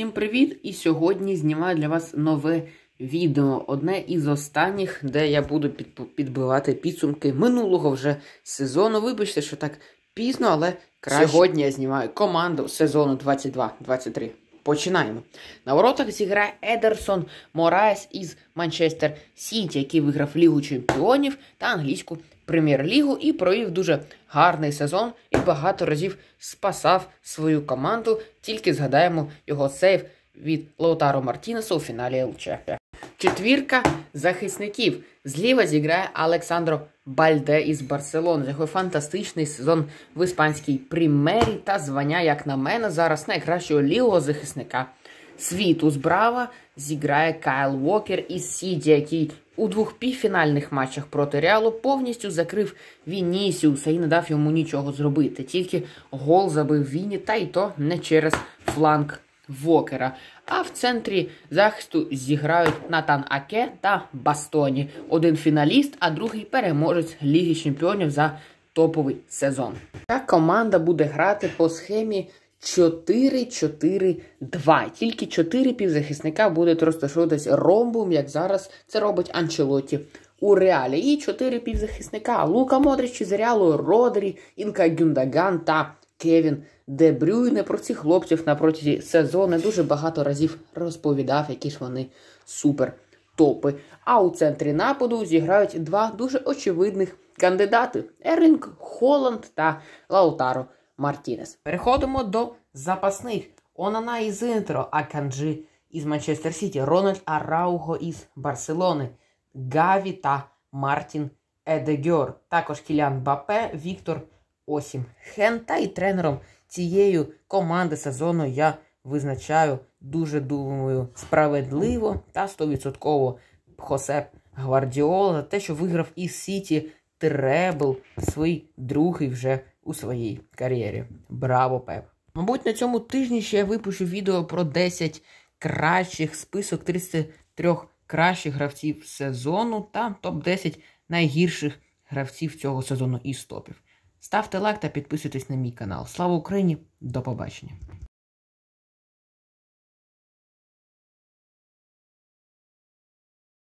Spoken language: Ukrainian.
Усім привіт! І сьогодні знімаю для вас нове відео. Одне із останніх, де я буду підбивати підсумки минулого вже сезону. Вибачте, що так пізно, але краще. Сьогодні я знімаю команду сезону 22-23. Починаємо. На воротах зіграє Едерсон Мораес із Манчестер Сіті, який виграв Лігу Чемпіонів та англійську прем'єр-лігу і провів дуже гарний сезон і багато разів спасав свою команду. Тільки згадаємо його сейв від Лаутаро Мартінеса у фіналі ЛЧ. Четвірка захисників. Зліва зіграє Олександро Бальде із Барселони. Його фантастичний сезон в іспанській примері та звання, як на мене, зараз найкращого лівого захисника світу. Збрава зіграє Кайл Уокер із Сіді, який у двох півфінальних матчах проти Реалу повністю закрив Вінісіуса і не дав йому нічого зробити. Тільки гол забив Віні, та й то не через фланг Вокера. А в центрі захисту зіграють Натан Аке та Бастоні. Один фіналіст, а другий переможець Ліги Чемпіонів за топовий сезон. Та команда буде грати по схемі 4-4-2. Тільки 4 півзахисника будуть розташовуватись ромбом, як зараз це робить Анчелоті у реалі. І 4 півзахисника Лука Модрич реалу, Родрі, Інка Гюндаган та Кевін Де Брюйне. Про цих хлопців на протязі сезону дуже багато разів розповідав, які ж вони супер топи. А у центрі нападу зіграють два дуже очевидних кандидати: Ерлінг Холланд та Лаутаро Мартінес. Переходимо до запасних. Онана із Інтера, Аканджі із Манчестер Сіті, Рональд Араухо із Барселони, Гаві та Мартін Едегор. Також Кіліан Мбаппе, Віктор Осім Хен та і тренером цієї команди сезону я визначаю дуже думаю справедливо та 100% Хосеп Гвардіола за те, що виграв із Сіті требл свій другий вже у своїй кар'єрі. Браво, Пеп! Мабуть, на цьому тижні ще я випущу відео про 10 кращих список 33 кращих гравців сезону та топ-10 найгірших гравців цього сезону із топів. Ставте лайк та підписуйтесь на мій канал. Слава Україні! До побачення!